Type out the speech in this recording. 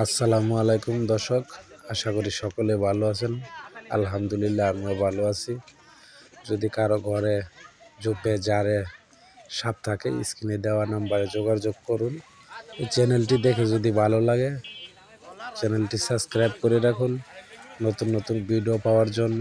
আসসালামু আলাইকুম দর্শক, আশা করি সকলে ভালো আছেন। আলহামদুলিল্লাহ, আমিও ভালো আছি। যদি কারও ঘরে জুপে জারে সাপ থাকে, স্ক্রিনে দেওয়া নাম্বারে যোগাযোগ করুন। চ্যানেলটি দেখে যদি ভালো লাগে, চ্যানেলটি সাবস্ক্রাইব করে রাখুন। নতুন নতুন ভিডিও পাওয়ার জন্য।